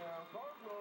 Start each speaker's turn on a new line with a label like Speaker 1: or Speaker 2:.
Speaker 1: the uh, Cardinals.